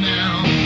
now.